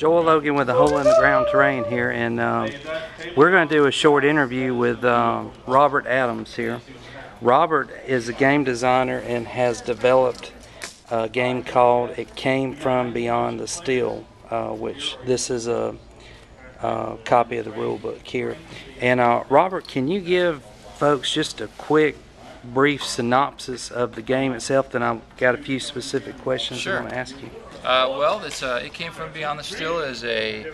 Joel Logan with the Hole in the Ground Terrain here, and um, we're going to do a short interview with um, Robert Adams here. Robert is a game designer and has developed a game called It Came From Beyond the Still, uh, which this is a, a, copy of the rule book here. And uh, Robert, can you give folks just a quick, brief synopsis of the game itself? Then I've got a few specific questions sure. I want to ask you. Uh, well, uh, it came from Beyond the Still as a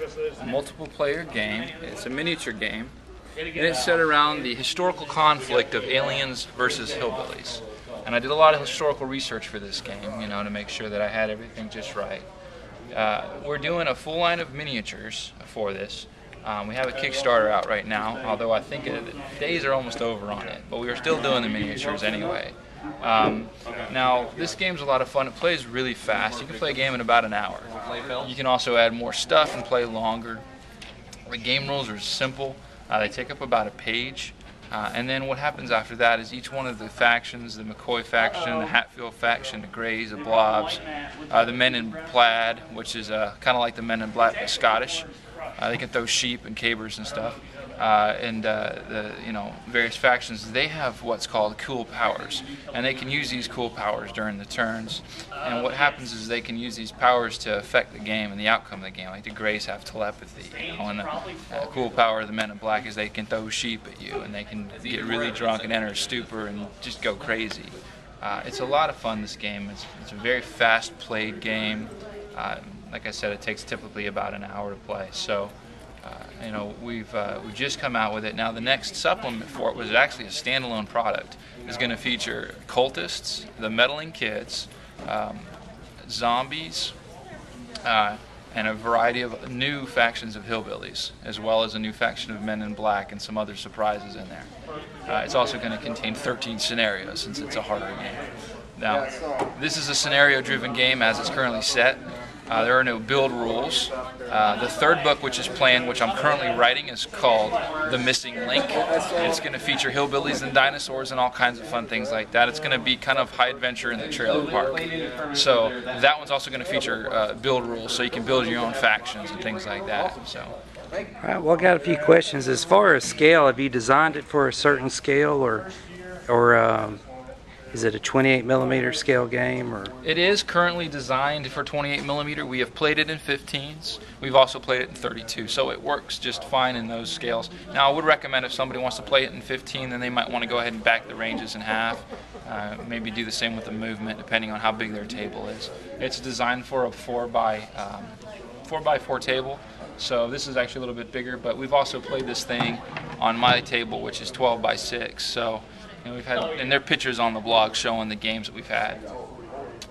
multiple player game. It's a miniature game. And it's set around the historical conflict of aliens versus hillbillies. And I did a lot of historical research for this game, you know, to make sure that I had everything just right. Uh, we're doing a full line of miniatures for this. Um, we have a Kickstarter out right now, although I think the days are almost over on it. But we are still doing the miniatures anyway. Um, now, this game's a lot of fun. It plays really fast. You can play a game in about an hour. You can also add more stuff and play longer. The game rules are simple. Uh, they take up about a page. Uh, and then what happens after that is each one of the factions, the McCoy faction, the Hatfield faction, the Greys, the Blobs, uh, the Men in Plaid, which is uh, kind of like the Men in Black but Scottish. Uh, they can throw sheep and cabers and stuff uh, and uh, the you know various factions, they have what's called cool powers, and they can use these cool powers during the turns. And what happens is they can use these powers to affect the game and the outcome of the game. Like the Greys have telepathy, you know, and the uh, cool power of the Men in Black is they can throw sheep at you, and they can get really drunk and enter a stupor and just go crazy. Uh, it's a lot of fun. This game. It's, it's a very fast-played game. Uh, like I said, it takes typically about an hour to play. So. Uh, you know, we've uh, we've just come out with it. Now the next supplement for it was actually a standalone product. It's going to feature cultists, the meddling kids, um, zombies, uh, and a variety of new factions of hillbillies, as well as a new faction of men in black and some other surprises in there. Uh, it's also going to contain 13 scenarios since it's a harder game. Now, this is a scenario-driven game as it's currently set. Uh, there are no build rules. Uh, the third book, which is planned, which I'm currently writing, is called The Missing Link. It's going to feature hillbillies and dinosaurs and all kinds of fun things like that. It's going to be kind of high adventure in the trailer park. So that one's also going to feature uh, build rules, so you can build your own factions and things like that. So. All right, well, I got a few questions. As far as scale, have you designed it for a certain scale, or, or um, is it a 28 millimeter scale game or? It is currently designed for 28 millimeter. We have played it in 15s. We've also played it in 32, so it works just fine in those scales. Now, I would recommend if somebody wants to play it in 15, then they might want to go ahead and back the ranges in half. Uh, maybe do the same with the movement, depending on how big their table is. It's designed for a four by um, four by four table. So this is actually a little bit bigger, but we've also played this thing on my table, which is 12 by 6. So and we've had, and there are pictures on the blog showing the games that we've had.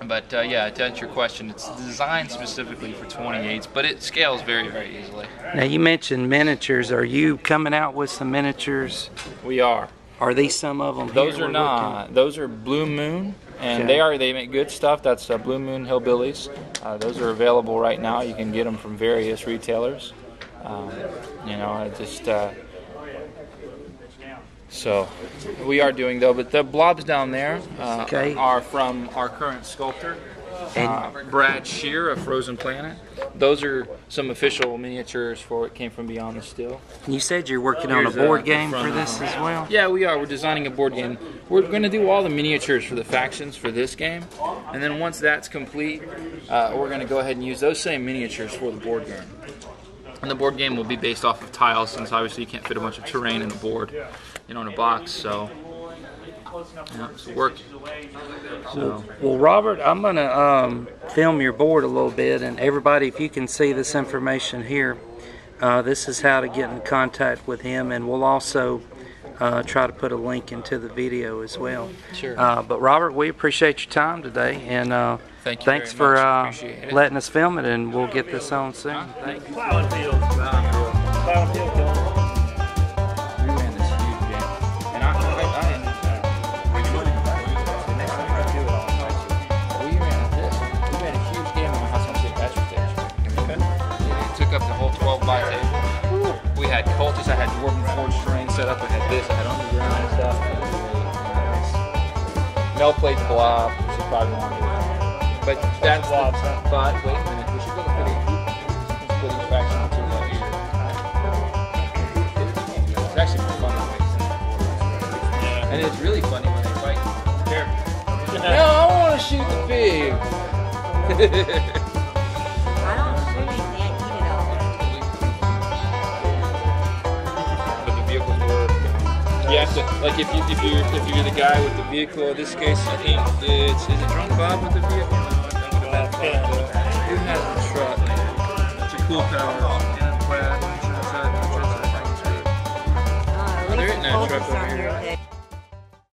But uh, yeah, to answer your question, it's designed specifically for 28s, but it scales very, very easily. Now you mentioned miniatures. Are you coming out with some miniatures? We are. Are these some of them? Those are not. Looking? Those are Blue Moon, and okay. they are they make good stuff. That's uh, Blue Moon Hillbillies. Uh, those are available right now. You can get them from various retailers. Um, you know, I just uh, so we are doing though, but the blobs down there uh, okay. are from our current sculptor, uh, Brad Shear of Frozen Planet. Those are some official miniatures for it came from Beyond the Still. You said you're working Here's on a board game for this as well. Yeah, we are. We're designing a board game. We're going to do all the miniatures for the factions for this game, and then once that's complete, uh, we're going to go ahead and use those same miniatures for the board game. And the board game will be based off of tiles, since obviously you can't fit a bunch of terrain in a board you know, in a box. So, yeah, it's working. So. Well, Robert, I'm going to um, film your board a little bit, and everybody, if you can see this information here, uh, this is how to get in contact with him, and we'll also uh, try to put a link into the video as well. Sure. Uh, but Robert, we appreciate your time today, and uh, Thank thanks for uh, letting us film it, and we'll get this on soon. Thank set up. I had this. I had underground stuff. Mel played the blob. She probably. But that's blob stuff. But wait a minute. We should look at putting splitting fraction to one here. It's actually fun And it's really funny when they fight. Here. no, I want to shoot the pig. have to like if you if you if you're the guy with the vehicle. In this case, I think it's is it drunk Bob with the vehicle? Who has the truck? It's a cool power. Uh, at There least ain't the no focus truck over here. there,